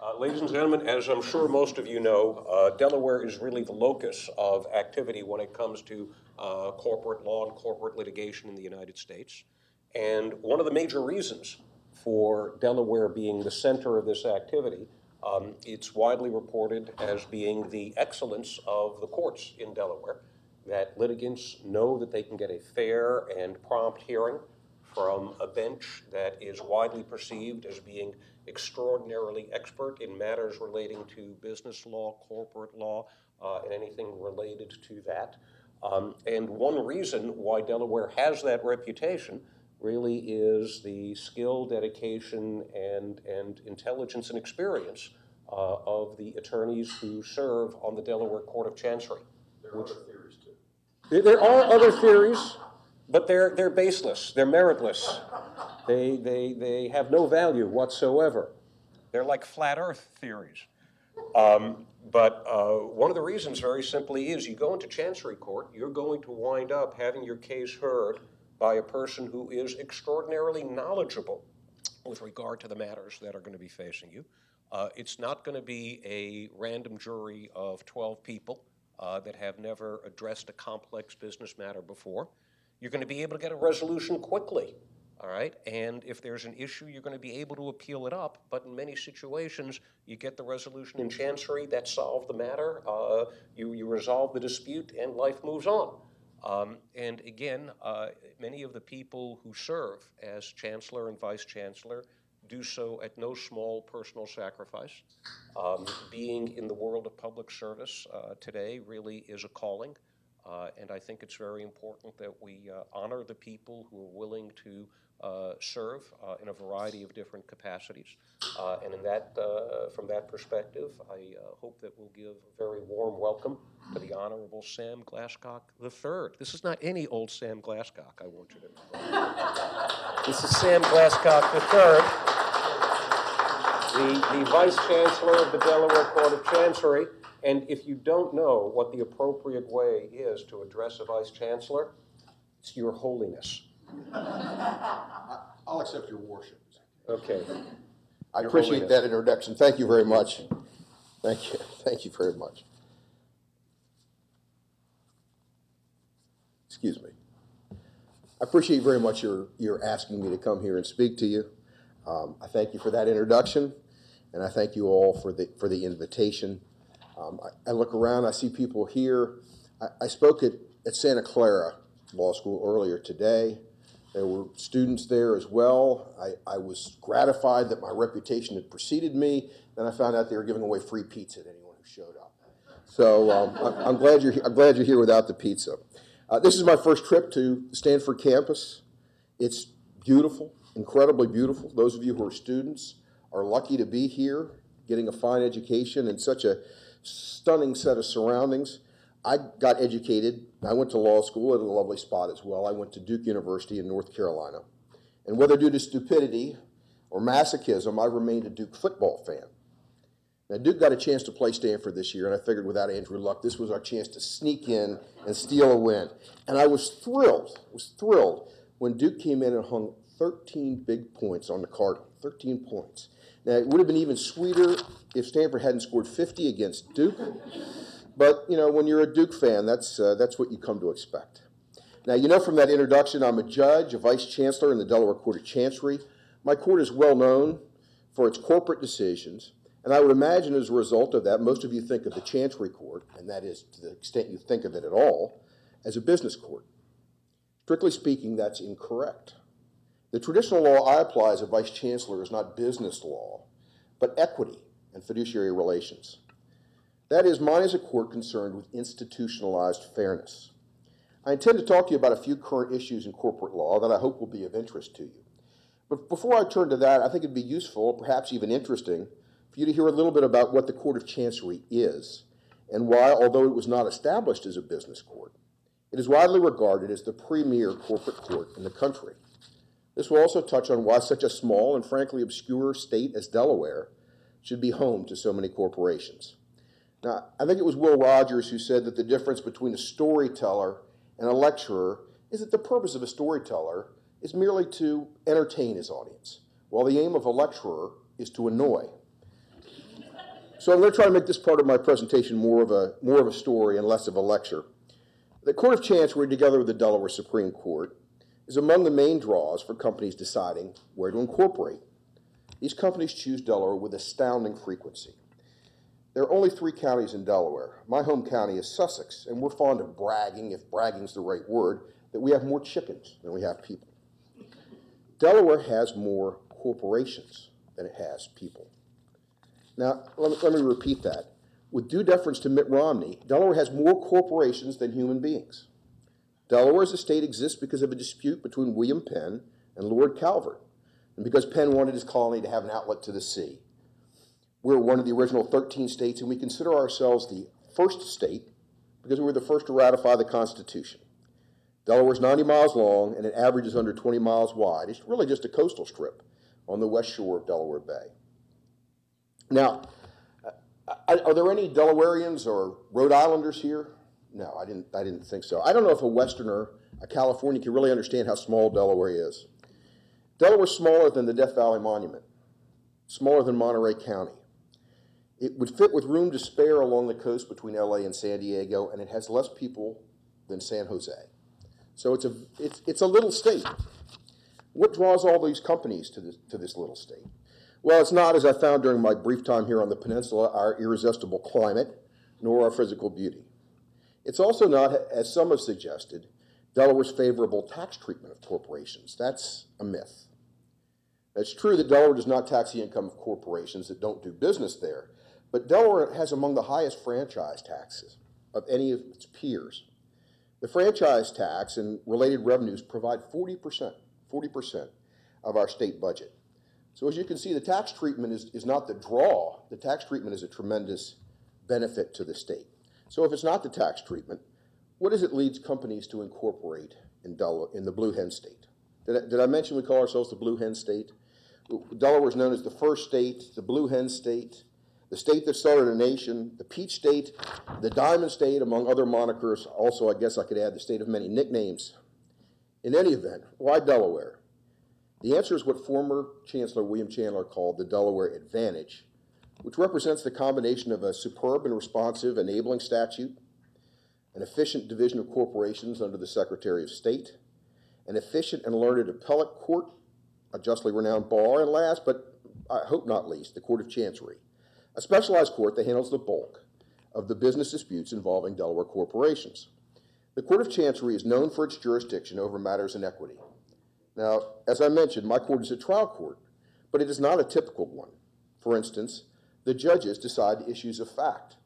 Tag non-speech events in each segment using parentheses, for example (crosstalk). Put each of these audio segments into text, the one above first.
Uh, Ladies and gentlemen, as I'm sure most of you know, uh, Delaware is really the locus of activity when it comes to uh, corporate law and corporate litigation in the United States. And one of the major reasons for Delaware being the center of this activity, um, it's widely reported as being the excellence of the courts in Delaware, that litigants know that they can get a fair and prompt hearing from a bench that is widely perceived as being extraordinarily expert in matters relating to business law, corporate law, uh, and anything related to that. Um, and one reason why Delaware has that reputation really is the skill, dedication, and, and intelligence and experience uh, of the attorneys who serve on the Delaware Court of Chancery. There are other theories too. There, there are other theories, but they're, they're baseless, they're meritless. They, they, they have no value whatsoever. They're like flat earth theories. Um, but uh, one of the reasons, very simply, is you go into Chancery Court, you're going to wind up having your case heard by a person who is extraordinarily knowledgeable with regard to the matters that are going to be facing you. Uh, it's not going to be a random jury of 12 people uh, that have never addressed a complex business matter before. You're going to be able to get a resolution quickly, all right? And if there's an issue, you're going to be able to appeal it up. But in many situations, you get the resolution in chancery that solved the matter, uh, you, you resolve the dispute, and life moves on. Um, and again, uh, many of the people who serve as chancellor and vice chancellor do so at no small personal sacrifice. Um, being in the world of public service uh, today really is a calling. Uh, and I think it's very important that we uh, honor the people who are willing to uh, serve uh, in a variety of different capacities. Uh, and in that, uh, from that perspective, I hope that we'll give a very warm welcome to the Honorable Sam Glasscock III. This is not any old Sam Glasscock, I want you to know. this is Sam Glasscock III the, the Vice Chancellor of the Delaware Court of Chancery. And if you don't know what the appropriate way is to address a Vice Chancellor, it's Your Holiness. (laughs) I'll accept your worship. Okay. I Your appreciate Holiness. that introduction. Thank you very much. Thank you. Thank you very much. Excuse me. I appreciate very much your, your asking me to come here and speak to you. Um, I thank you for that introduction, and I thank you all for the, for the invitation. Um, I, I look around, I see people here. I, I spoke at, at Santa Clara Law School earlier today. There were students there as well. I, I was gratified that my reputation had preceded me. Then I found out they were giving away free pizza to anyone who showed up. So um, I- I'm glad you're, I'm glad you're here without the pizza. Uh, this is my first trip to Stanford campus. It's beautiful, incredibly beautiful. Those of you who are students are lucky to be here, getting a fine education in such a stunning set of surroundings. I got educated. I went to law school at a lovely spot as well. I went to Duke University in North Carolina. And whether due to stupidity or masochism, I've remained a Duke football fan. Now, Duke got a chance to play Stanford this year, and I figured without Andrew Luck, this was our chance to sneak in and steal a win. And I was thrilled, was thrilled when Duke came in and hung 13 big points on the Cardinal, 13 points. Now, it would have been even sweeter if Stanford hadn't scored 50 against Duke. But, you know, when you're a Duke fan, that's, uh, that's what you come to expect. Now, you know from that introduction, I'm a judge, a vice chancellor in the Delaware Court of Chancery. My court is well known for its corporate decisions, and I would imagine as a result of that, most of you think of the Chancery Court, and that is to the extent you think of it at all, as a business court. Strictly speaking, that's incorrect. The traditional law I apply as a vice chancellor is not business law, but equity and fiduciary relations. That is, mine is a court concerned with institutionalized fairness. I intend to talk to you about a few current issues in corporate law that I hope will be of interest to you. But before I turn to that, I think it'd be useful, perhaps even interesting, for you to hear a little bit about what the Court of Chancery is and why, although it was not established as a business court, it is widely regarded as the premier corporate court in the country. This will also touch on why such a small and frankly obscure state as Delaware should be home to so many corporations. Now, I think it was Will Rogers who said that the difference between a storyteller and a lecturer is that the purpose of a storyteller is merely to entertain his audience, while the aim of a lecturer is to annoy. So I'm going to try to make this part of my presentation more of a more of a story and less of a lecture. The Court of Chancery, together with the Delaware Supreme Court, is among the main draws for companies deciding where to incorporate. These companies choose Delaware with astounding frequency. There are only three counties in Delaware. My home county is Sussex, and we're fond of bragging, if bragging's the right word, that we have more chickens than we have people. Delaware has more corporations than it has people. Now, let me, let me repeat that. With due deference to Mitt Romney, Delaware has more corporations than human beings. Delaware as a state exists because of a dispute between William Penn and Lord Calvert, and because Penn wanted his colony to have an outlet to the sea. We're one of the original 13 states, and we consider ourselves the first state because we were the first to ratify the Constitution. Delaware is 90 miles long, and it averages under 20 miles wide. It's really just a coastal strip on the west shore of Delaware Bay. Now, uh, are there any Delawareans or Rhode Islanders here? No, I didn't, I didn't think so. I don't know if a Westerner, a Californian, can really understand how small Delaware is. Delaware's smaller than the Death Valley Monument, smaller than Monterey County. It would fit with room to spare along the coast between LA and San Diego, and it has less people than San Jose. So it's a, it's, it's a little state. What draws all these companies to this, to this little state? Well, it's not, as I found during my brief time here on the peninsula, our irresistible climate, nor our physical beauty. It's also not, as some have suggested, Delaware's favorable tax treatment of corporations. That's a myth. It's true that Delaware does not tax the income of corporations that don't do business there, but Delaware has among the highest franchise taxes of any of its peers. The franchise tax and related revenues provide 40%, 40% of our state budget. So as you can see, the tax treatment is, is not the draw. The tax treatment is a tremendous benefit to the state. So if it's not the tax treatment, what does it lead companies to incorporate in, Delaware, in the Blue Hen State? Did I, did I mention we call ourselves the Blue Hen State? Delaware is known as the first state, the Blue Hen State, the state that started a nation, the Peach State, the Diamond State, among other monikers. Also, I guess I could add the state of many nicknames. In any event, why Delaware? The answer is what former Chancellor William Chandler called the Delaware Advantage, which represents the combination of a superb and responsive enabling statute, an efficient division of corporations under the Secretary of State, an efficient and learned appellate court, a justly renowned bar, and last, but I hope not least, the Court of Chancery, a specialized court that handles the bulk of the business disputes involving Delaware corporations. The Court of Chancery is known for its jurisdiction over matters in equity, now, as I mentioned, my court is a trial court, but it is not a typical one. For instance, the judges decide issues of fact.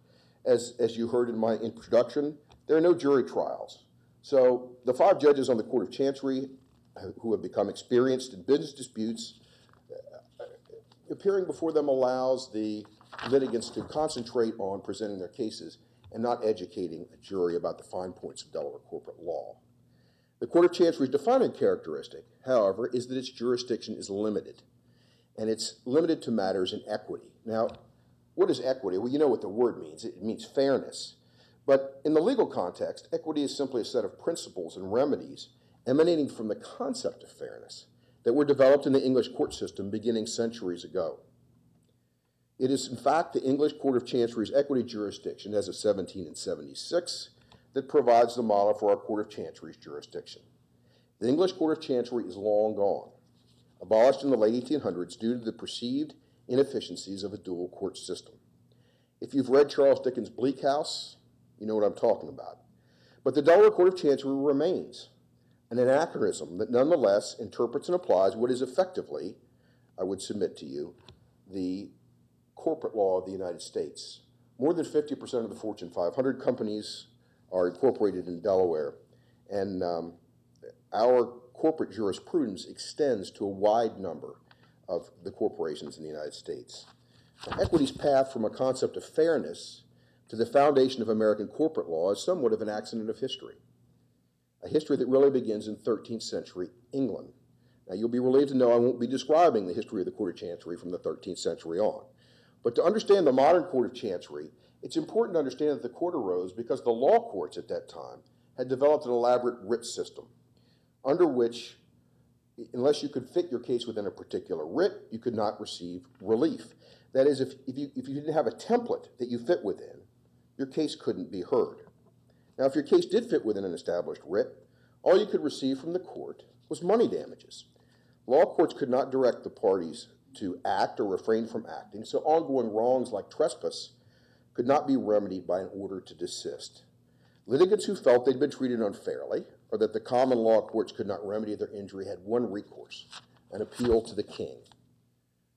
As, as you heard in my introduction, there are no jury trials. So the five judges on the Court of Chancery who have become experienced in business disputes, uh, appearing before them allows the litigants to concentrate on presenting their cases and not educating a jury about the fine points of Delaware corporate law. The Court of Chancery's defining characteristic, however, is that its jurisdiction is limited, and it's limited to matters in equity. Now, what is equity? Well, you know what the word means. It means fairness. But in the legal context, equity is simply a set of principles and remedies emanating from the concept of fairness that were developed in the English court system beginning centuries ago. It is, in fact, the English Court of Chancery's equity jurisdiction as of 1776 that provides the model for our Court of Chancery's jurisdiction. The English Court of Chancery is long gone, abolished in the late 1800s due to the perceived inefficiencies of a dual court system. If you've read Charles Dickens' Bleak House, you know what I'm talking about. But the Delaware Court of Chancery remains an anachronism that nonetheless interprets and applies what is effectively, I would submit to you, the corporate law of the United States. More than 50% of the Fortune 500 companies are incorporated in Delaware. And um, our corporate jurisprudence extends to a wide number of the corporations in the United States. Now, equity's path from a concept of fairness to the foundation of American corporate law is somewhat of an accident of history, a history that really begins in 13th century England. Now, you'll be relieved to know I won't be describing the history of the Court of Chancery from the 13th century on. But to understand the modern Court of Chancery, it's important to understand that the court arose because the law courts at that time had developed an elaborate writ system under which, unless you could fit your case within a particular writ, you could not receive relief. That is, if, if, you, if you didn't have a template that you fit within, your case couldn't be heard. Now, if your case did fit within an established writ, all you could receive from the court was money damages. Law courts could not direct the parties to act or refrain from acting, so ongoing wrongs like trespass could not be remedied by an order to desist. Litigants who felt they'd been treated unfairly or that the common law courts could not remedy their injury had one recourse an appeal to the king.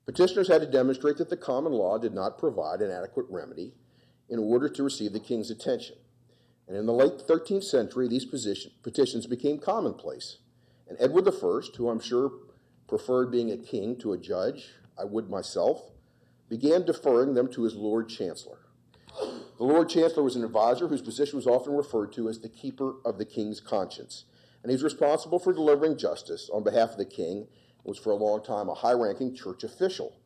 Petitioners had to demonstrate that the common law did not provide an adequate remedy in order to receive the king's attention. And in the late 13th century, these position, petitions became commonplace. And Edward I, who I'm sure preferred being a king to a judge, I would myself, began deferring them to his Lord Chancellor. The Lord Chancellor was an advisor whose position was often referred to as the keeper of the king's conscience. And he was responsible for delivering justice on behalf of the king and was for a long time a high ranking church official.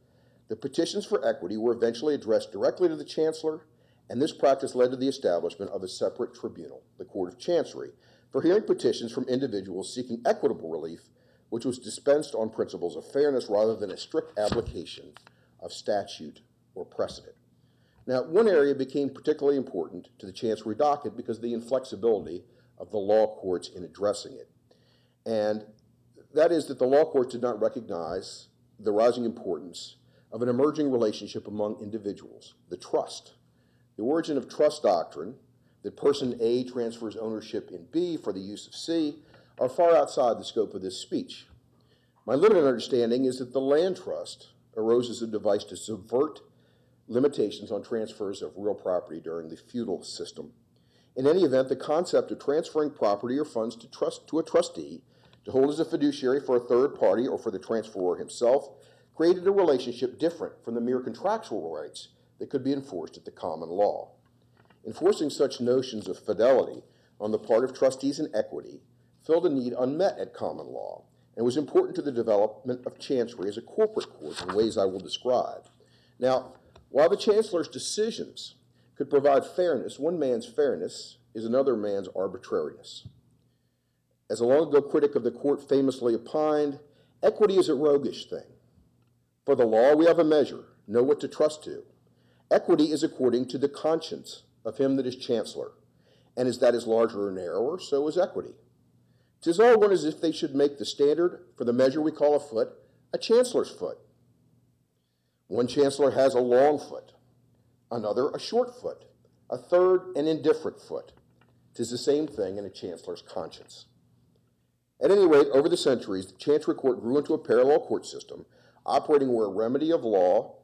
The petitions for equity were eventually addressed directly to the Chancellor, and this practice led to the establishment of a separate tribunal, the Court of Chancery, for hearing petitions from individuals seeking equitable relief, which was dispensed on principles of fairness rather than a strict application of statute or precedent. Now, one area became particularly important to the Chancery docket because of the inflexibility of the law courts in addressing it. And that is that the law courts did not recognize the rising importance of an emerging relationship among individuals, the trust. The origin of trust doctrine, that person A transfers ownership in B for the use of C, are far outside the scope of this speech. My limited understanding is that the land trust arose as a device to subvert limitations on transfers of real property during the feudal system. In any event, the concept of transferring property or funds to, trust, to a trustee to hold as a fiduciary for a third party or for the transferor himself created a relationship different from the mere contractual rights that could be enforced at the common law. Enforcing such notions of fidelity on the part of trustees and equity filled a need unmet at common law and was important to the development of chancery as a corporate court in ways I will describe. Now, while the chancellor's decisions could provide fairness, one man's fairness is another man's arbitrariness. As a long ago critic of the court famously opined, equity is a roguish thing. For the law, we have a measure, know what to trust to. Equity is according to the conscience of him that is chancellor, and as that is larger or narrower, so is equity. Tis all one as if they should make the standard for the measure we call a foot a chancellor's foot, one chancellor has a long foot, another a short foot, a third an indifferent foot. Tis the same thing in a chancellor's conscience. At any rate, over the centuries, the Chancery Court grew into a parallel court system, operating where a remedy of law,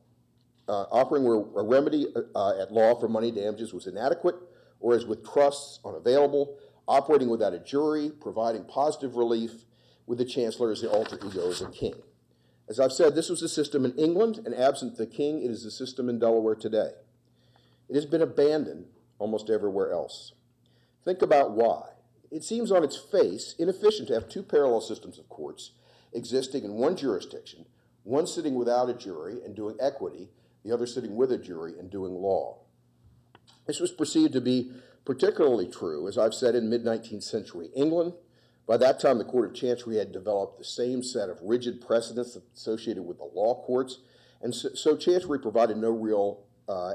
uh, operating where a remedy uh, at law for money damages was inadequate, or as with trusts unavailable, operating without a jury, providing positive relief, with the chancellor as the alter ego of the king. As I've said, this was the system in England, and absent the king, it is the system in Delaware today. It has been abandoned almost everywhere else. Think about why. It seems on its face inefficient to have two parallel systems of courts existing in one jurisdiction, one sitting without a jury and doing equity, the other sitting with a jury and doing law. This was perceived to be particularly true, as I've said, in mid 19th century England, by that time, the Court of Chancery had developed the same set of rigid precedents associated with the law courts, and so, so Chancery provided no real uh,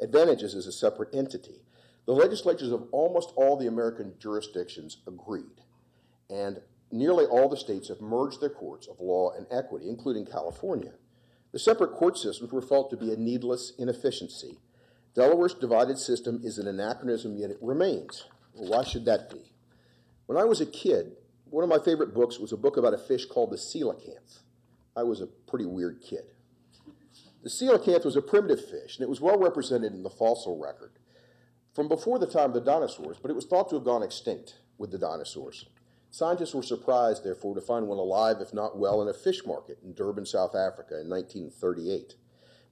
advantages as a separate entity. The legislatures of almost all the American jurisdictions agreed, and nearly all the states have merged their courts of law and equity, including California. The separate court systems were felt to be a needless inefficiency. Delaware's divided system is an anachronism, yet it remains. Well, why should that be? When I was a kid, one of my favorite books was a book about a fish called the coelacanth. I was a pretty weird kid. The coelacanth was a primitive fish, and it was well represented in the fossil record from before the time of the dinosaurs, but it was thought to have gone extinct with the dinosaurs. Scientists were surprised, therefore, to find one alive, if not well, in a fish market in Durban, South Africa in 1938.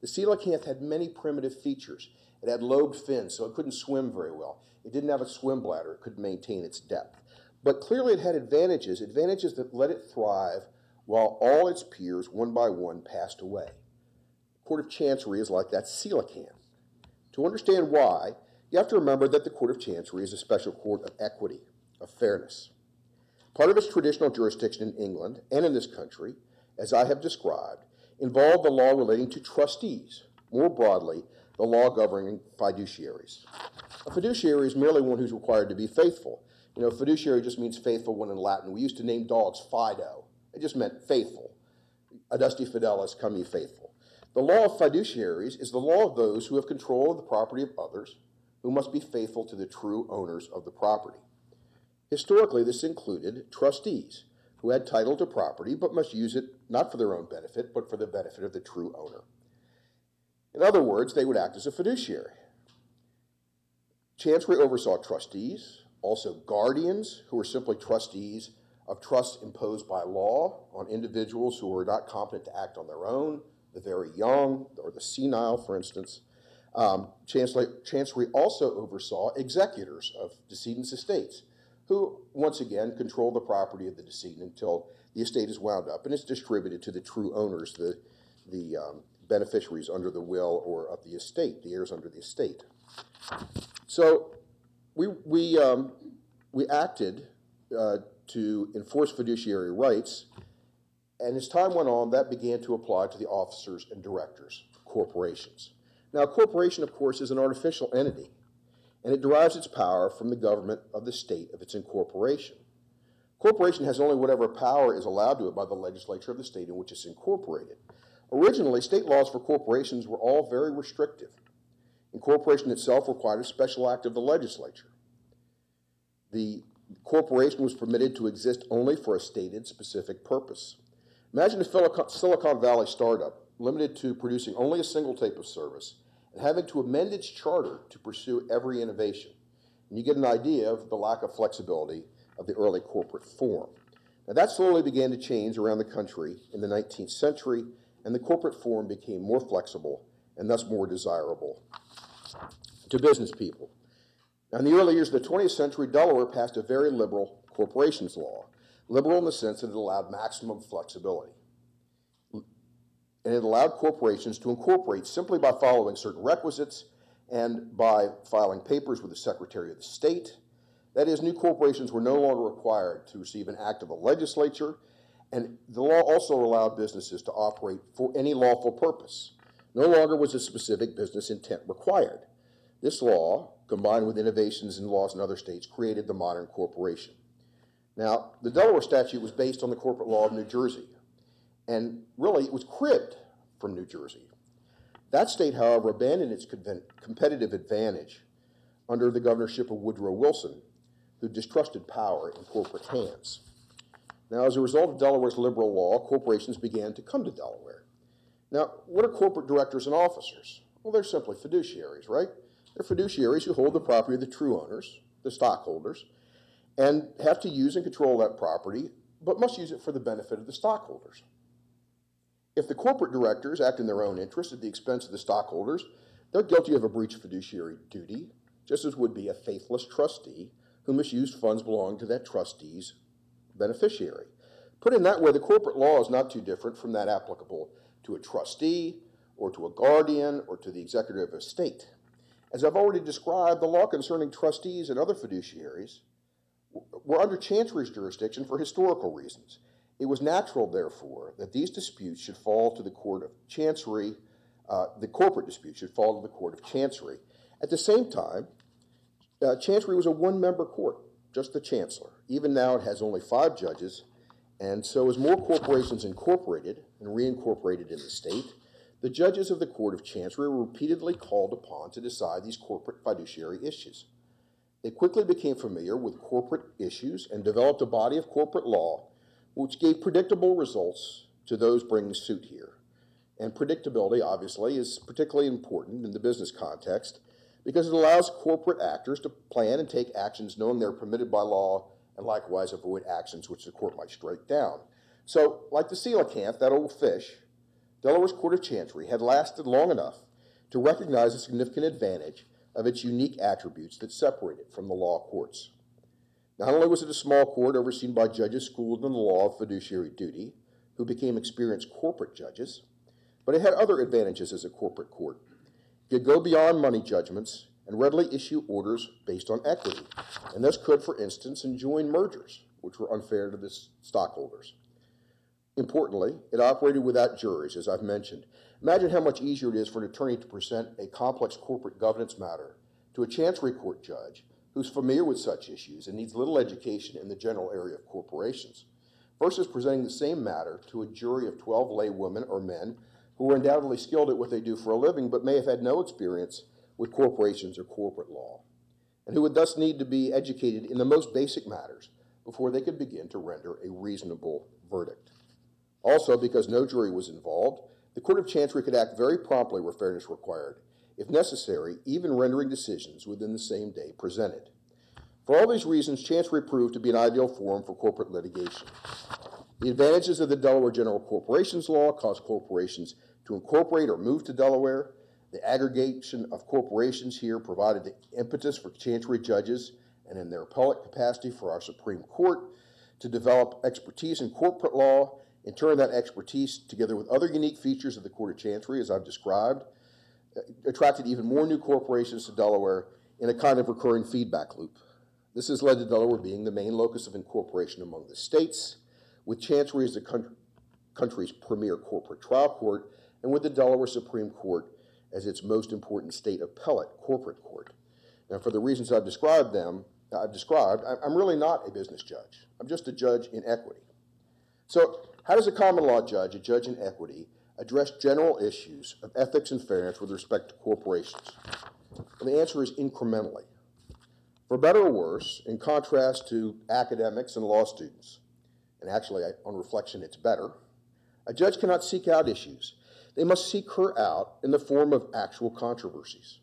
The coelacanth had many primitive features. It had lobed fins, so it couldn't swim very well. It didn't have a swim bladder, it couldn't maintain its depth. But clearly it had advantages, advantages that let it thrive while all its peers, one by one, passed away. The Court of Chancery is like that coelacanth. To understand why, you have to remember that the Court of Chancery is a special court of equity, of fairness. Part of its traditional jurisdiction in England and in this country, as I have described, involved the law relating to trustees, more broadly, the law governing fiduciaries. A fiduciary is merely one who's required to be faithful. You know, fiduciary just means faithful when in Latin. We used to name dogs Fido. It just meant faithful. Adeste fideles, come ye faithful. The law of fiduciaries is the law of those who have control of the property of others, who must be faithful to the true owners of the property. Historically, this included trustees, who had title to property but must use it not for their own benefit, but for the benefit of the true owner. In other words, they would act as a fiduciary. Chancery oversaw trustees, also guardians, who were simply trustees of trusts imposed by law on individuals who were not competent to act on their own, the very young, or the senile, for instance. Um, Chancery, also oversaw executors of decedent's estates, who, once again, control the property of the decedent until the estate is wound up and it's distributed to the true owners, the, the um, beneficiaries under the will or of the estate, the heirs under the estate. So we, we, um, we acted uh, to enforce fiduciary rights, and as time went on, that began to apply to the officers and directors of corporations. Now, a corporation, of course, is an artificial entity, and it derives its power from the government of the state of its incorporation. Corporation has only whatever power is allowed to it by the legislature of the state in which it's incorporated. Originally, state laws for corporations were all very restrictive. Incorporation itself required a special act of the legislature. The corporation was permitted to exist only for a stated specific purpose. Imagine a Silicon Valley startup limited to producing only a single type of service and having to amend its charter to pursue every innovation. And you get an idea of the lack of flexibility of the early corporate form. Now, that slowly began to change around the country in the 19th century, and the corporate form became more flexible and thus more desirable to business people. Now, in the early years of the 20th century, Delaware passed a very liberal corporations law, liberal in the sense that it allowed maximum flexibility. And it allowed corporations to incorporate simply by following certain requisites and by filing papers with the Secretary of the State. That is, new corporations were no longer required to receive an act of the legislature, and the law also allowed businesses to operate for any lawful purpose. No longer was a specific business intent required. This law, combined with innovations in laws in other states, created the modern corporation. Now, the Delaware statute was based on the corporate law of New Jersey, and really it was cribbed from New Jersey. That state, however, abandoned its competitive advantage under the governorship of Woodrow Wilson, who distrusted power in corporate hands. Now, as a result of Delaware's liberal law, corporations began to come to Delaware. Now, what are corporate directors and officers? Well, they're simply fiduciaries, right? They're fiduciaries who hold the property of the true owners, the stockholders, and have to use and control that property, but must use it for the benefit of the stockholders. If the corporate directors act in their own interest at the expense of the stockholders, they're guilty of a breach of fiduciary duty, just as would be a faithless trustee who misused funds belonging to that trustee's beneficiary. Put in that way, the corporate law is not too different from that applicable to a trustee or to a guardian or to the executor of a estate. As I've already described, the law concerning trustees and other fiduciaries were under Chancery's jurisdiction for historical reasons. It was natural, therefore, that these disputes should fall to the Court of Chancery, uh, the corporate disputes should fall to the Court of Chancery. At the same time, uh, Chancery was a one member court, just the Chancellor. Even now, it has only five judges, and so as more corporations incorporated and reincorporated in the state, the judges of the Court of Chancery were repeatedly called upon to decide these corporate fiduciary issues. They quickly became familiar with corporate issues and developed a body of corporate law which gave predictable results to those bringing suit here. And predictability, obviously, is particularly important in the business context because it allows corporate actors to plan and take actions knowing they're permitted by law and likewise avoid actions which the court might strike down. So, like the coelacanth, that old fish, Delaware's Court of Chancery had lasted long enough to recognize a significant advantage of its unique attributes that separate it from the law courts. Not only was it a small court overseen by judges schooled in the law of fiduciary duty, who became experienced corporate judges, but it had other advantages as a corporate court. It could go beyond money judgments and readily issue orders based on equity, and thus could, for instance, enjoin mergers, which were unfair to the stockholders. Importantly, it operated without juries, as I've mentioned. Imagine how much easier it is for an attorney to present a complex corporate governance matter to a chancery court judge who's familiar with such issues and needs little education in the general area of corporations, versus presenting the same matter to a jury of 12 lay women or men who are undoubtedly skilled at what they do for a living but may have had no experience with corporations or corporate law, and who would thus need to be educated in the most basic matters before they could begin to render a reasonable verdict. Also, because no jury was involved, the Court of Chancery could act very promptly where fairness required, if necessary, even rendering decisions within the same day presented. For all these reasons, Chancery proved to be an ideal forum for corporate litigation. The advantages of the Delaware General Corporations Law caused corporations to incorporate or move to Delaware. The aggregation of corporations here provided the impetus for Chancery judges and in their appellate capacity for our Supreme Court to develop expertise in corporate law in turn, that expertise, together with other unique features of the Court of Chancery, as I've described, uh, attracted even more new corporations to Delaware in a kind of recurring feedback loop. This has led to Delaware being the main locus of incorporation among the states, with Chancery as the country's premier corporate trial court, and with the Delaware Supreme Court as its most important state appellate corporate court. Now, for the reasons I've described them, I've described, I'm really not a business judge. I'm just a judge in equity. So how does a common law judge, a judge in equity, address general issues of ethics and fairness with respect to corporations? And the answer is incrementally. For better or worse, in contrast to academics and law students, and actually, on reflection, it's better, a judge cannot seek out issues. They must seek her out in the form of actual controversies.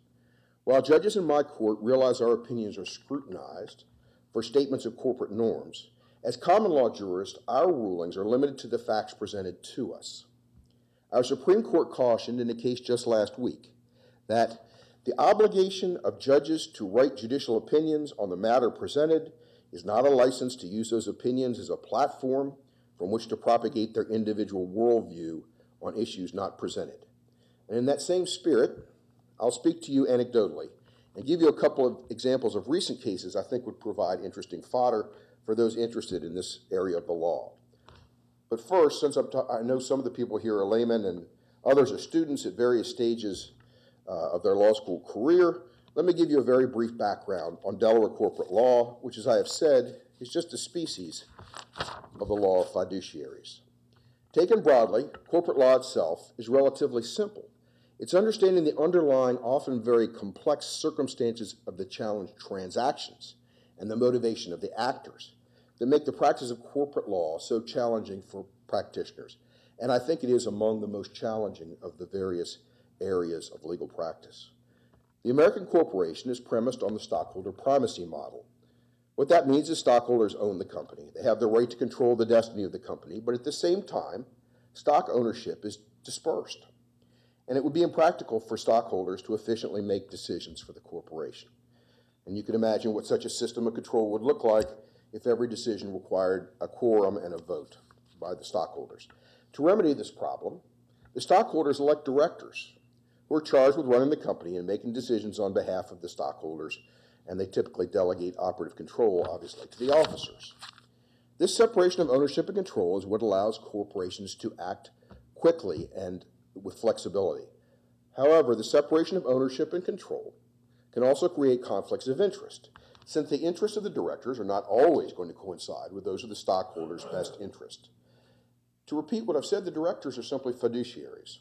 While judges in my court realize our opinions are scrutinized for statements of corporate norms, as common law jurists, our rulings are limited to the facts presented to us. Our Supreme Court cautioned in a case just last week that the obligation of judges to write judicial opinions on the matter presented is not a license to use those opinions as a platform from which to propagate their individual worldview on issues not presented. And in that same spirit, I'll speak to you anecdotally and give you a couple of examples of recent cases I think would provide interesting fodder for those interested in this area of the law. But first, since i know some of the people here are laymen and others are students at various stages uh, of their law school career, let me give you a very brief background on Delaware corporate law, which, as I have said, is just a species of the law of fiduciaries. Taken broadly, corporate law itself is relatively simple. It's understanding the underlying, often very complex circumstances of the challenged transactions and the motivation of the actors that make the practice of corporate law so challenging for practitioners. And I think it is among the most challenging of the various areas of legal practice. The American corporation is premised on the stockholder primacy model. What that means is stockholders own the company. They have the right to control the destiny of the company, but at the same time, stock ownership is dispersed. And it would be impractical for stockholders to efficiently make decisions for the corporation. And you can imagine what such a system of control would look like if every decision required a quorum and a vote by the stockholders. To remedy this problem, the stockholders elect directors who are charged with running the company and making decisions on behalf of the stockholders, and they typically delegate operative control, obviously, to the officers. This separation of ownership and control is what allows corporations to act quickly and with flexibility. However, the separation of ownership and control can also create conflicts of interest, since the interests of the directors are not always going to coincide with those of the stockholders' best interest. To repeat what I've said, the directors are simply fiduciaries.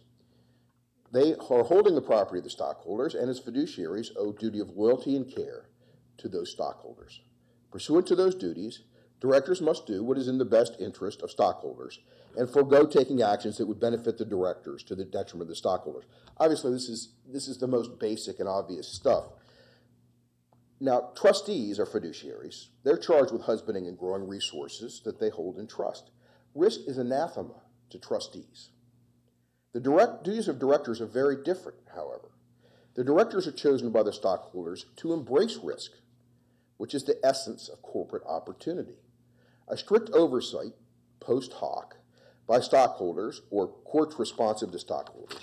They are holding the property of the stockholders, and as fiduciaries, owe duty of loyalty and care to those stockholders. Pursuant to those duties, directors must do what is in the best interest of stockholders and forego taking actions that would benefit the directors to the detriment of the stockholders. Obviously, this is, this is the most basic and obvious stuff. Now, trustees are fiduciaries. They're charged with husbanding and growing resources that they hold in trust. Risk is anathema to trustees. The direct duties of directors are very different, however. The directors are chosen by the stockholders to embrace risk, which is the essence of corporate opportunity. A strict oversight, post hoc, by stockholders or courts responsive to stockholders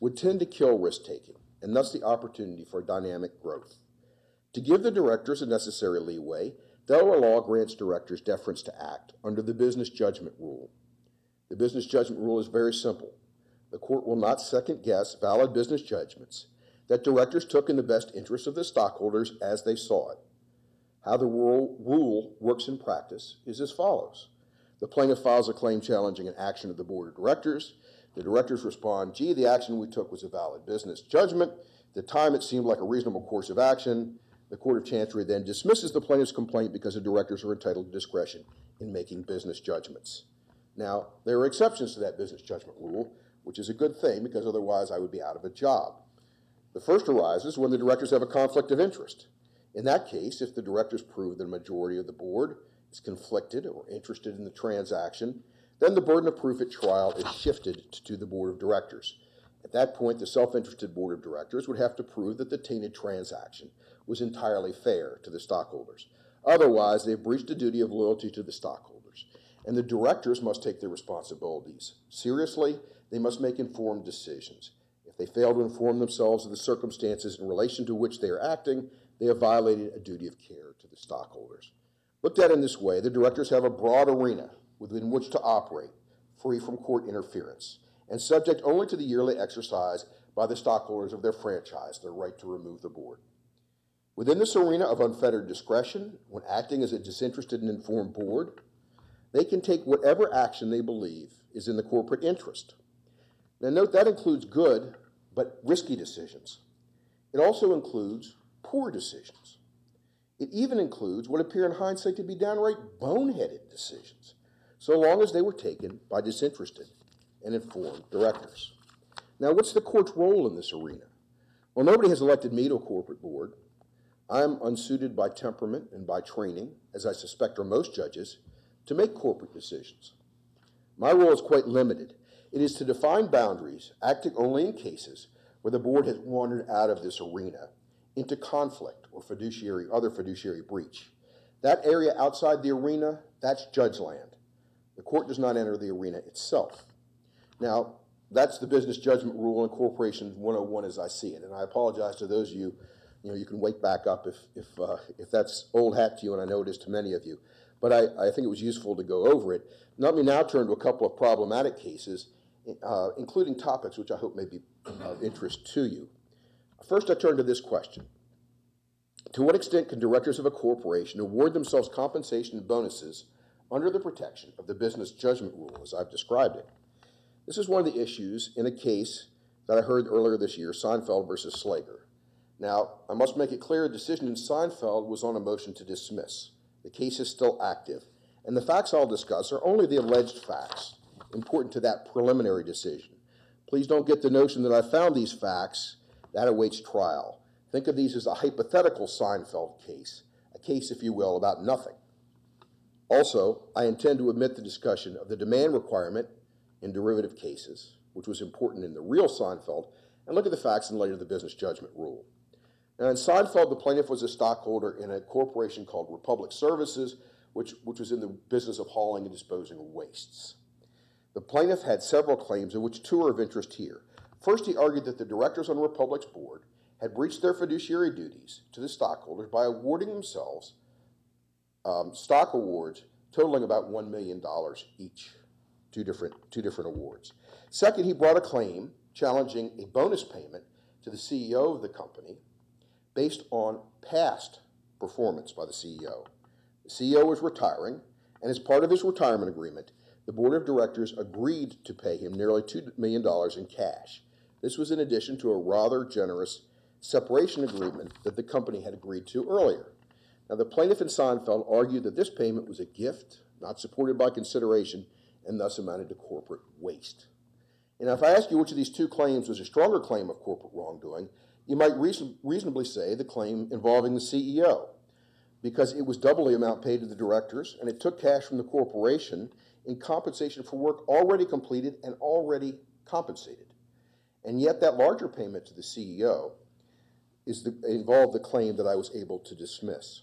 would tend to kill risk taking and thus the opportunity for dynamic growth. To give the directors the necessary leeway, Delaware law grants directors deference to act under the business judgment rule. The business judgment rule is very simple. the court will not second guess valid business judgments that directors took in the best interest of the stockholders as they saw it. How the rule, works in practice is as follows. The plaintiff files a claim challenging an action of the board of directors. The directors respond, gee, the action we took was a valid business judgment. At the time, it seemed like a reasonable course of action. The Court of Chancery then dismisses the plaintiff's complaint because the directors are entitled to discretion in making business judgments. Now, there are exceptions to that business judgment rule, which is a good thing because otherwise I would be out of a job. The first arises when the directors have a conflict of interest. In that case, if the directors prove that a majority of the board is conflicted or interested in the transaction, then the burden of proof at trial is shifted to the board of directors. At that point, the self-interested board of directors would have to prove that the tainted transaction was entirely fair to the stockholders. Otherwise, they've breached the duty of loyalty to the stockholders. And the directors must take their responsibilities seriously. They must make informed decisions. If they fail to inform themselves of the circumstances in relation to which they are acting, they have violated a duty of care to the stockholders. Looked at in this way, the directors have a broad arena within which to operate, free from court interference, and subject only to the yearly exercise by the stockholders of their franchise, their right to remove the board. Within this arena of unfettered discretion, when acting as a disinterested and informed board, they can take whatever action they believe is in the corporate interest. Now, note that includes good but risky decisions. It also includes poor decisions. It even includes what appear in hindsight to be downright boneheaded decisions, so long as they were taken by disinterested and informed directors. Now, what's the court's role in this arena? Well, nobody has elected me to a corporate board. I am unsuited by temperament and by training, as I suspect are most judges, to make corporate decisions. My role is quite limited. It is to define boundaries, acting only in cases where the board has wandered out of this arena into conflict or fiduciary, other fiduciary breach. That area outside the arena, that's judge land. The court does not enter the arena itself. Now, that's the business judgment rule in Corporation 101 as I see it. And I apologize to those of you, you know, you can wake back up if, if, uh, if that's old hat to you, and I know it is to many of you. But I, I think it was useful to go over it. Let me now turn to a couple of problematic cases, uh, including topics which I hope may be of interest to you. First, I turn to this question. To what extent can directors of a corporation award themselves compensation and bonuses under the protection of the business judgment rule, as I've described it? This is one of the issues in a case that I heard earlier this year, Seinfeld versus Slager. Now, I must make it clear a decision in Seinfeld was on a motion to dismiss. The case is still active, and the facts I'll discuss are only the alleged facts important to that preliminary decision. Please don't get the notion that I found these facts. That awaits trial. Think of these as a hypothetical Seinfeld case, a case, if you will, about nothing. Also, I intend to omit the discussion of the demand requirement in derivative cases, which was important in the real Seinfeld, and look at the facts in light of the business judgment rule. Now, in Seinfeld, the plaintiff was a stockholder in a corporation called Republic Services, which, which was in the business of hauling and disposing of wastes. The plaintiff had several claims, of which two are of interest here. First, he argued that the directors on Republic's board had breached their fiduciary duties to the stockholders by awarding themselves um, stock awards totaling about $1 million each, two different, two different awards. Second, he brought a claim challenging a bonus payment to the CEO of the company based on past performance by the CEO. The CEO was retiring, and as part of his retirement agreement, the board of directors agreed to pay him nearly $2 million in cash. This was in addition to a rather generous separation agreement that the company had agreed to earlier. Now, the plaintiff in Seinfeld argued that this payment was a gift, not supported by consideration, and thus amounted to corporate waste. And if I ask you which of these two claims was a stronger claim of corporate wrongdoing, you might reason reasonably say the claim involving the CEO, because it was double the amount paid to the directors, and it took cash from the corporation in compensation for work already completed and already compensated. And yet, that larger payment to the CEO is the, involved the claim that I was able to dismiss.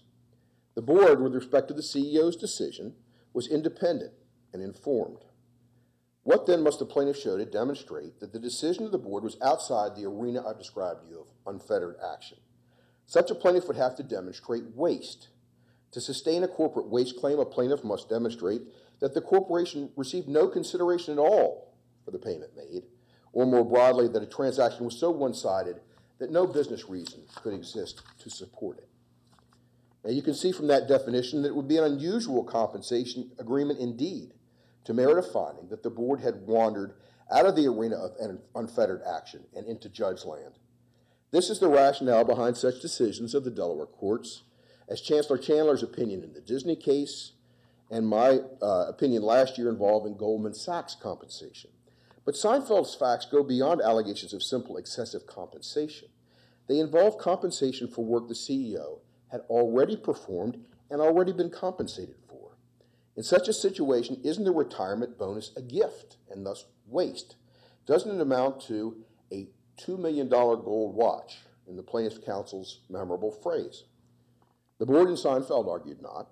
The board, with respect to the CEO's decision, was independent and informed. What then must the plaintiff show to demonstrate that the decision of the board was outside the arena I've described to you of unfettered action? Such a plaintiff would have to demonstrate waste. To sustain a corporate waste claim, a plaintiff must demonstrate that the corporation received no consideration at all for the payment made, or more broadly, that a transaction was so one-sided that no business reason could exist to support it. Now, you can see from that definition that it would be an unusual compensation agreement indeed to merit a finding that the board had wandered out of the arena of unfettered action and into judge land. This is the rationale behind such decisions of the Delaware courts, as Chancellor Chandler's opinion in the Disney case and my uh, opinion last year involving Goldman Sachs compensation. But Seinfeld's facts go beyond allegations of simple excessive compensation. They involve compensation for work the CEO had already performed and already been compensated for. In such a situation, isn't the retirement bonus a gift and thus waste? Doesn't it amount to a $2 million gold watch, in the plaintiff's counsel's memorable phrase? The board in Seinfeld argued not.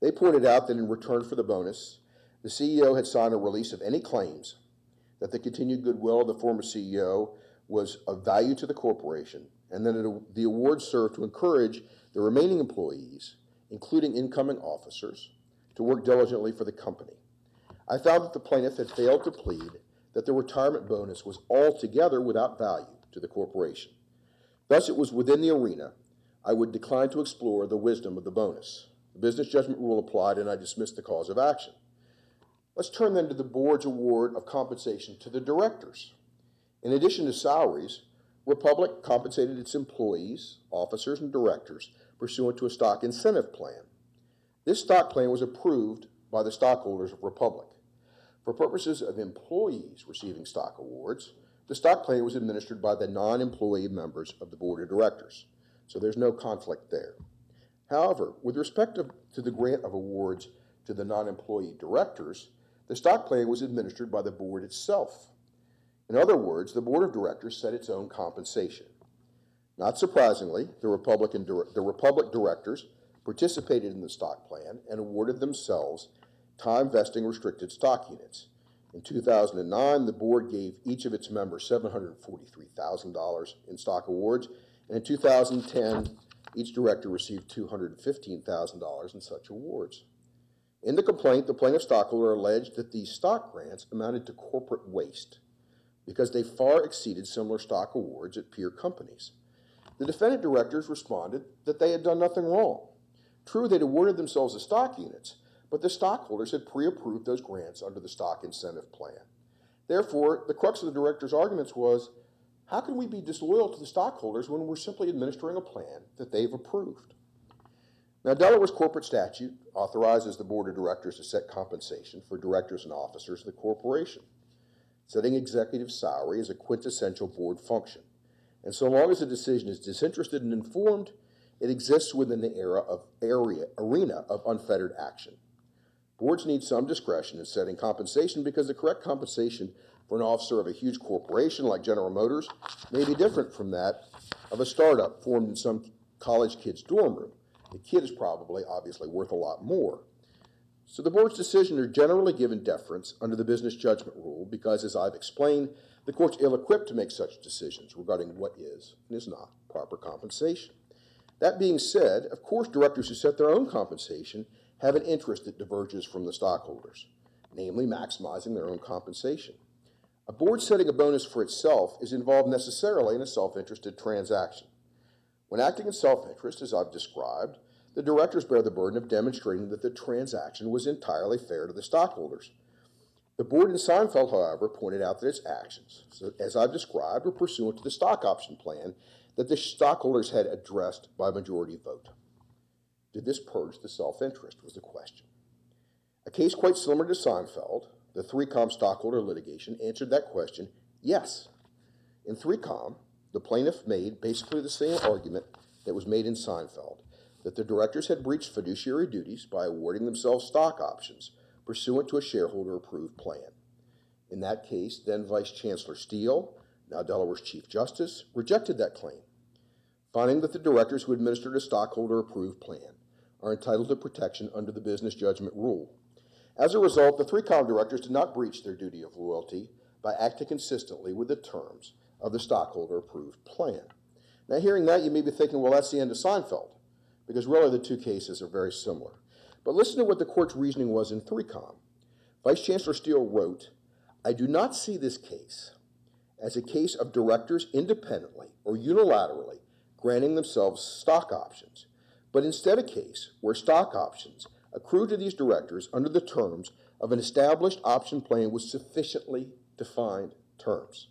They pointed out that in return for the bonus, the CEO had signed a release of any claims that the continued goodwill of the former CEO was of value to the corporation, and that it, the award served to encourage the remaining employees, including incoming officers, to work diligently for the company. I found that the plaintiff had failed to plead that the retirement bonus was altogether without value to the corporation. Thus, it was within the arena I would decline to explore the wisdom of the bonus. The business judgment rule applied, and I dismissed the cause of action. Let's turn then to the board's award of compensation to the directors. In addition to salaries, Republic compensated its employees, officers, and directors pursuant to a stock incentive plan. This stock plan was approved by the stockholders of Republic. For purposes of employees receiving stock awards, the stock plan was administered by the non employee members of the board of directors, so there's no conflict there. However, with respect to the grant of awards to the non employee directors, the stock plan was administered by the board itself. In other words, the board of directors set its own compensation. Not surprisingly, the, Republican, the Republic directors participated in the stock plan and awarded themselves time vesting restricted stock units. In 2009, the board gave each of its members $743,000 in stock awards, and in 2010, each director received $215,000 in such awards. In the complaint, the plaintiff stockholder alleged that these stock grants amounted to corporate waste because they far exceeded similar stock awards at peer companies. The defendant directors responded that they had done nothing wrong. True, they'd awarded themselves the stock units, but the stockholders had pre approved those grants under the stock incentive plan. Therefore, the crux of the director's arguments was how can we be disloyal to the stockholders when we're simply administering a plan that they've approved? Now, Delaware's corporate statute authorizes the board of directors to set compensation for directors and officers of the corporation. Setting executive salary is a quintessential board function, and so long as the decision is disinterested and informed, it exists within the era of area, arena of unfettered action. Boards need some discretion in setting compensation because the correct compensation for an officer of a huge corporation like General Motors may be different from that of a startup formed in some college kid's dorm room. The kid is probably, obviously, worth a lot more. So the board's decisions are generally given deference under the business judgment rule because, as I've explained, the court's ill equipped to make such decisions regarding what is and is not proper compensation. That being said, of course, directors who set their own compensation have an interest that diverges from the stockholders, namely maximizing their own compensation. A board setting a bonus for itself is involved necessarily in a self interested transaction. When acting in self interest, as I've described, the directors bear the burden of demonstrating that the transaction was entirely fair to the stockholders. The board in Seinfeld, however, pointed out that its actions, as I've described, were pursuant to the stock option plan that the stockholders had addressed by majority vote. Did this purge the self interest? was the question. A case quite similar to Seinfeld, the 3Com stockholder litigation, answered that question yes. In 3Com, the plaintiff made basically the same argument that was made in Seinfeld that the directors had breached fiduciary duties by awarding themselves stock options pursuant to a shareholder approved plan. In that case, then Vice Chancellor Steele, now Delaware's Chief Justice, rejected that claim, finding that the directors who administered a stockholder approved plan are entitled to protection under the business judgment rule. As a result, the 3Com directors did not breach their duty of loyalty by acting consistently with the terms of the stockholder approved plan. Now, hearing that, you may be thinking, well, that's the end of Seinfeld, because really the two cases are very similar. But listen to what the court's reasoning was in 3Com. Vice Chancellor Steele wrote, I do not see this case as a case of directors independently or unilaterally granting themselves stock options, but instead a case where stock options accrue to these directors under the terms of an established option plan with sufficiently defined terms.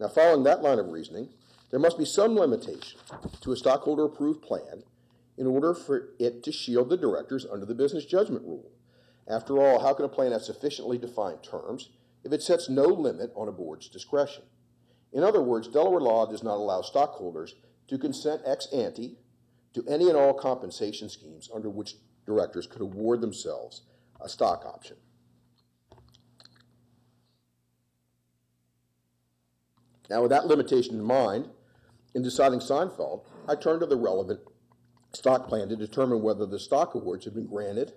Now, following that line of reasoning, there must be some limitation to a stockholder approved plan in order for it to shield the directors under the business judgment rule. After all, how can a plan have sufficiently defined terms if it sets no limit on a board's discretion? In other words, Delaware law does not allow stockholders to consent ex ante to any and all compensation schemes under which directors could award themselves a stock option. Now, with that limitation in mind, in deciding Seinfeld, I turned to the relevant stock plan to determine whether the stock awards had been granted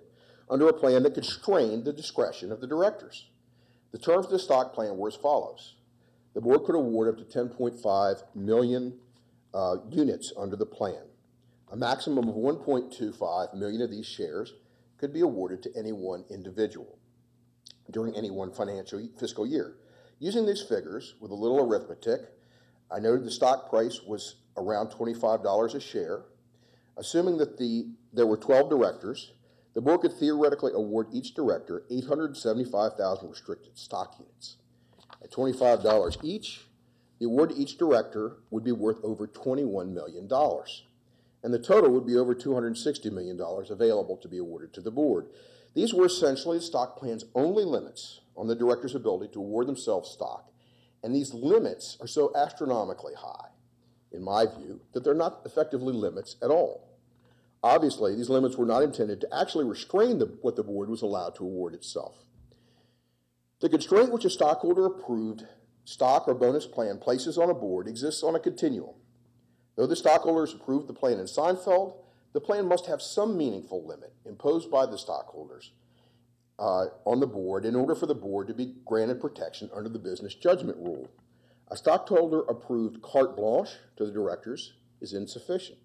under a plan that constrained the discretion of the directors. The terms of the stock plan were as follows. The board could award up to 10.5 million uh, units under the plan. A maximum of 1.25 million of these shares could be awarded to any one individual during any one financial fiscal year. Using these figures with a little arithmetic, I noted the stock price was around $25 a share. Assuming that the, there were 12 directors, the board could theoretically award each director 875,000 restricted stock units. At $25 each, the award to each director would be worth over $21 million. And the total would be over $260 million available to be awarded to the board. These were essentially the stock plan's only limits on the director's ability to award themselves stock. And these limits are so astronomically high, in my view, that they're not effectively limits at all. Obviously, these limits were not intended to actually restrain the, what the board was allowed to award itself. The constraint which a stockholder approved stock or bonus plan places on a board exists on a continuum. Though the stockholders approved the plan in Seinfeld, the plan must have some meaningful limit imposed by the stockholders uh, on the board in order for the board to be granted protection under the business judgment rule. A stockholder approved carte blanche to the directors is insufficient.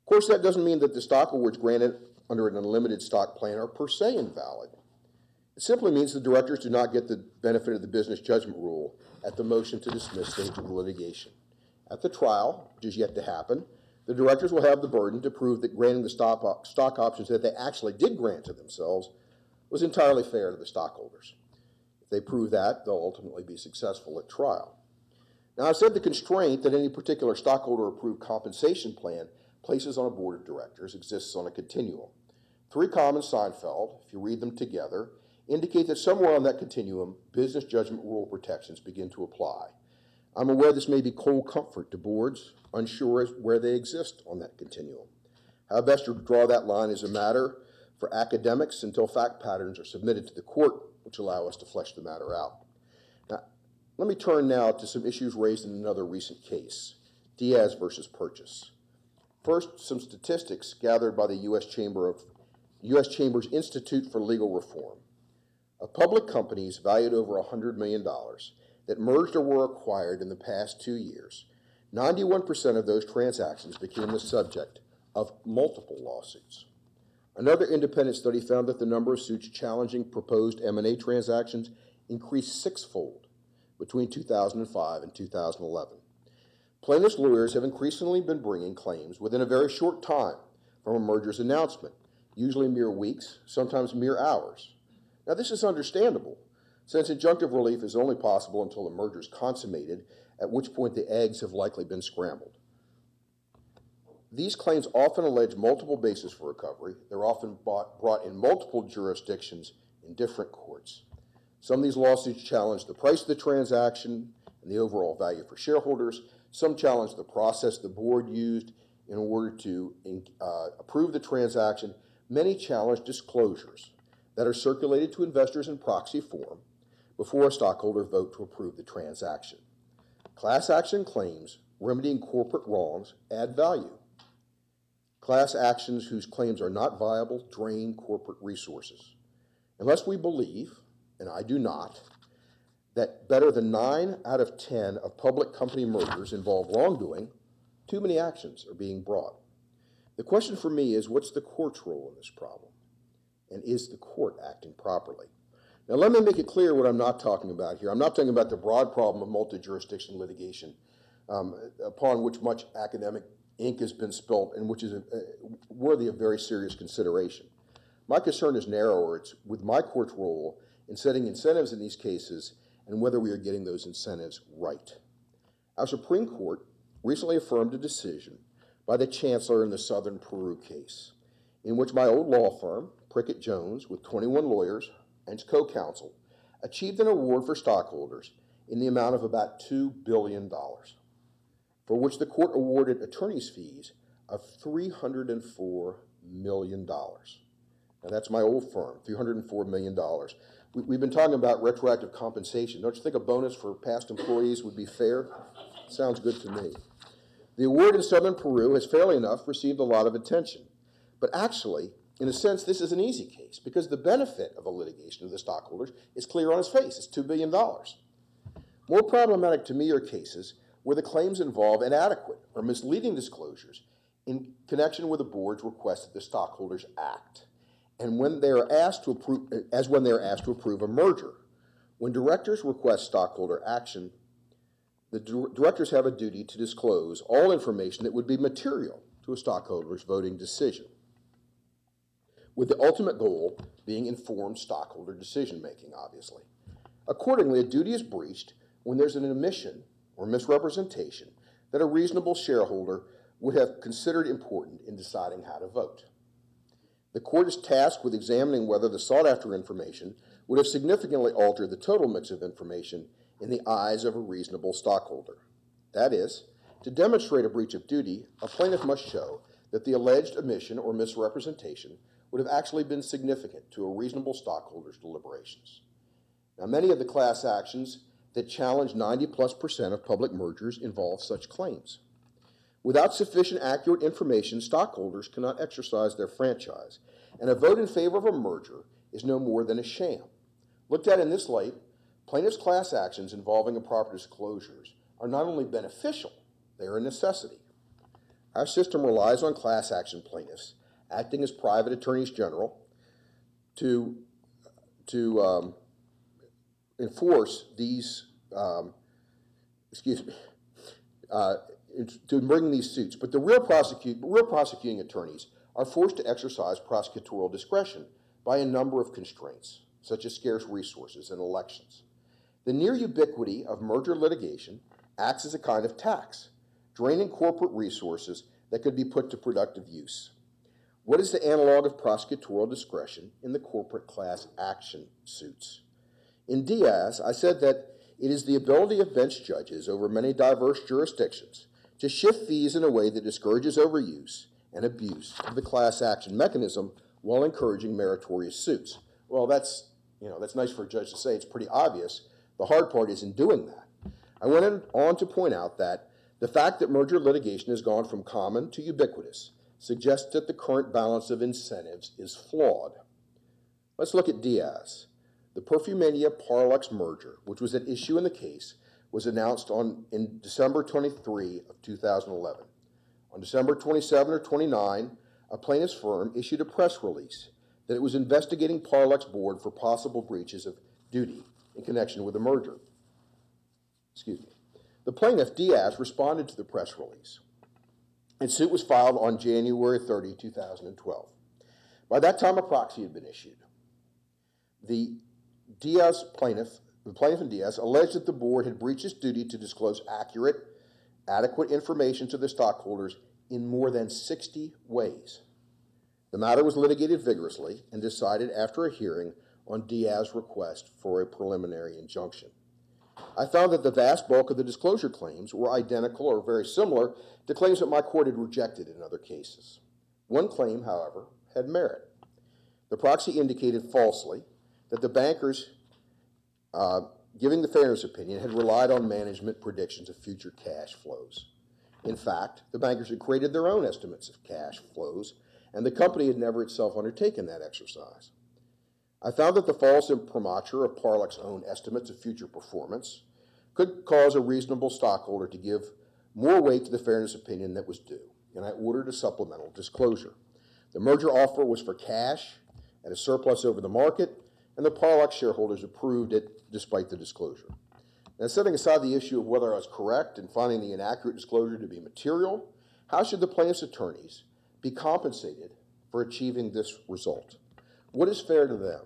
Of course, that doesn't mean that the stock awards granted under an unlimited stock plan are per se invalid. It simply means the directors do not get the benefit of the business judgment rule at the motion to dismiss stage of the litigation. At the trial, which is yet to happen, the directors will have the burden to prove that granting the stock, op stock options that they actually did grant to themselves was entirely fair to the stockholders. If they prove that, they'll ultimately be successful at trial. Now, I said the constraint that any particular stockholder approved compensation plan places on a board of directors exists on a continuum. 3Com and Seinfeld, if you read them together, indicate that somewhere on that continuum, business judgment rule protections begin to apply. I'm aware this may be cold comfort to boards, unsure where they exist on that continuum. How best to draw that line is a matter for academics until fact patterns are submitted to the court, which allow us to flesh the matter out. Now, let me turn now to some issues raised in another recent case, Dias versus Purches. First, some statistics gathered by the U.S. Chamber of U.S. Chamber's Institute for Legal Reform. Of public companies valued over $100 million that merged or were acquired in the past two years, 91% of those transactions became the subject of multiple lawsuits. Another independent study found that the number of suits challenging proposed M&A transactions increased sixfold between 2005 and 2011. Plaintiffs' lawyers have increasingly been bringing claims within a very short time from a merger's announcement, usually mere weeks, sometimes mere hours. Now, this is understandable, since injunctive relief is only possible until the merger is consummated, at which point the eggs have likely been scrambled. These claims often allege multiple bases for recovery. They're often bought, brought in multiple jurisdictions in different courts. Some of these lawsuits challenge the price of the transaction and the overall value for shareholders. Some challenge the process the board used in order to uh, approve the transaction. Many challenge disclosures that are circulated to investors in proxy form before a stockholder vote to approve the transaction. Class action claims remedying corporate wrongs add value. Class actions whose claims are not viable drain corporate resources. Unless we believe, and I do not, that better than 9 out of 10 of public company mergers involve wrongdoing, too many actions are being brought. The question for me is what's the court's role in this problem? And is the court acting properly? Now, let me make it clear what I'm not talking about here. I'm not talking about the broad problem of multi-jurisdiction litigation, um, upon which much academic ink has been spilt and which is a, a, worthy of very serious consideration. My concern is narrower. It's with my court's role in setting incentives in these cases and whether we are getting those incentives right. Our Supreme Court recently affirmed a decision by the Chancellor in the Southern Peru case, in which my old law firm, Prickett Jones, with 21 lawyers and co counsel, achieved an award for stockholders in the amount of about $2 billion, for which the court awarded attorney's fees of $304 million. Now, that's my old firm, $304 million. We, have been talking about retroactive compensation. Don't you think a bonus for past employees would be fair? Sounds good to me. The award in southern Peru has fairly enough received a lot of attention. But actually, in a sense, this is an easy case because the benefit of a litigation of the stockholders is clear on its face. It's $2 billion. More problematic to me are cases where the claims involve inadequate or misleading disclosures in connection with the board's request that the stockholders act, and when they are asked to approve, as when they are asked to approve a merger. When directors request stockholder action, the directors have a duty to disclose all information that would be material to a stockholder's voting decision, with the ultimate goal being informed stockholder decision making, obviously. Accordingly, a duty is breached when there's an omission or misrepresentation that a reasonable shareholder would have considered important in deciding how to vote. The court is tasked with examining whether the sought after information would have significantly altered the total mix of information in the eyes of a reasonable stockholder. That is, to demonstrate a breach of duty, a plaintiff must show that the alleged omission or misrepresentation would have actually been significant to a reasonable stockholder's deliberations. Now, many of the class actions that challenge 90 plus percent of public mergers involve such claims. Without sufficient accurate information, stockholders cannot exercise their franchise, and a vote in favor of a merger is no more than a sham. Looked at in this light, Plaintiffs' class actions involving improper disclosures are not only beneficial, they are a necessity. Our system relies on class action plaintiffs acting as private attorneys general to, to um, enforce these, um, excuse me, uh, to bring these suits. But the real, prosecute, real prosecuting attorneys are forced to exercise prosecutorial discretion by a number of constraints, such as scarce resources and elections. The near ubiquity of merger litigation acts as a kind of tax, draining corporate resources that could be put to productive use. What is the analog of prosecutorial discretion in the corporate class action suits? In Dias, I said that it is the ability of bench judges over many diverse jurisdictions to shift fees in a way that discourages overuse and abuse of the class action mechanism while encouraging meritorious suits. Well, that's, you know, that's nice for a judge to say. It's pretty obvious, the hard part is in doing that. I went on to point out that the fact that merger litigation has gone from common to ubiquitous suggests that the current balance of incentives is flawed. Let's look at Dias. The Perfumania Parlux merger, which was at issue in the case, was announced on in December 23 of 2011. On December 27 or 29, a plaintiff's firm issued a press release that it was investigating Parlux board for possible breaches of duty in connection with the merger. Excuse me. The plaintiff, Dias, responded to the press release, and suit was filed on January 30, 2012. By that time, a proxy had been issued. The Dias plaintiff, the plaintiff and Dias, alleged that the board had breached its duty to disclose accurate, adequate information to the stockholders in more than 60 ways. The matter was litigated vigorously and decided after a hearing on Dias's request for a preliminary injunction. I found that the vast bulk of the disclosure claims were identical or very similar to claims that my court had rejected in other cases. One claim, however, had merit. The proxy indicated falsely that the bankers, uh, giving the fairness opinion, had relied on management predictions of future cash flows. In fact, the bankers had created their own estimates of cash flows, and the company had never itself undertaken that exercise. I found that the false imprimatur of Parlux's own estimates of future performance could cause a reasonable stockholder to give more weight to the fairness opinion that was due, and I ordered a supplemental disclosure. The merger offer was for cash at a surplus over the market, and the Parlux shareholders approved it despite the disclosure. Now, setting aside the issue of whether I was correct in finding the inaccurate disclosure to be material, how should the plaintiff's attorneys be compensated for achieving this result? What is fair to them?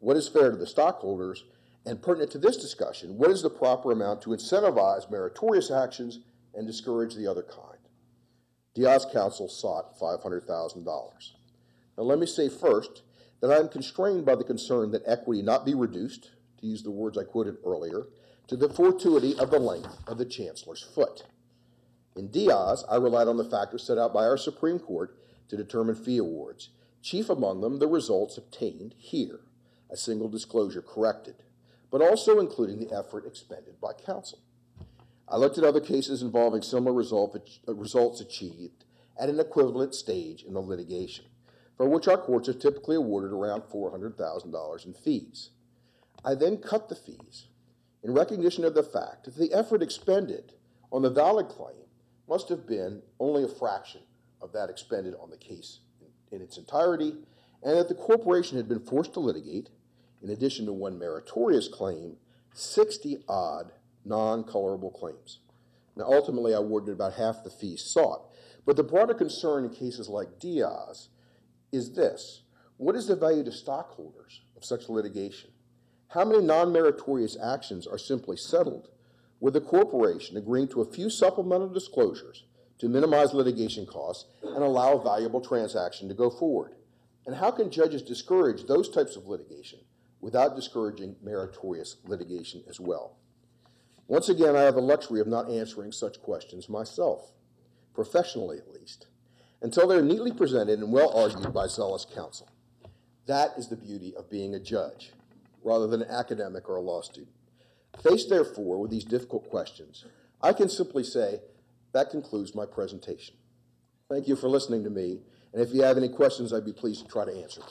What is fair to the stockholders? And pertinent to this discussion, what is the proper amount to incentivize meritorious actions and discourage the other kind? Dias counsel sought $500,000. Now, let me say first that I am constrained by the concern that equity not be reduced, to use the words I quoted earlier, to the fortuity of the length of the chancellor's foot. In Dias, I relied on the factors set out by our Supreme Court to determine fee awards, chief among them the results obtained here, a single disclosure corrected, but also including the effort expended by counsel. I looked at other cases involving similar result, uh, results achieved at an equivalent stage in the litigation, for which our courts have typically awarded around $400,000 in fees. I then cut the fees in recognition of the fact that the effort expended on the valid claim must have been only a fraction of that expended on the case in, its entirety, and that the corporation had been forced to litigate, in addition to one meritorious claim, 60 odd non colorable claims. Now, ultimately, I awarded about half the fees sought. But the broader concern in cases like Dias is this what is the value to stockholders of such litigation? How many non meritorious actions are simply settled with the corporation agreeing to a few supplemental disclosures to minimize litigation costs and allow a valuable transaction to go forward? And how can judges discourage those types of litigation without discouraging meritorious litigation as well? Once again, I have the luxury of not answering such questions myself, professionally at least, until they're neatly presented and well argued by zealous counsel. That is the beauty of being a judge rather than an academic or a law student. Faced, therefore, with these difficult questions, I can simply say, that concludes my presentation. Thank you for listening to me, and if you have any questions, I'd be pleased to try to answer them.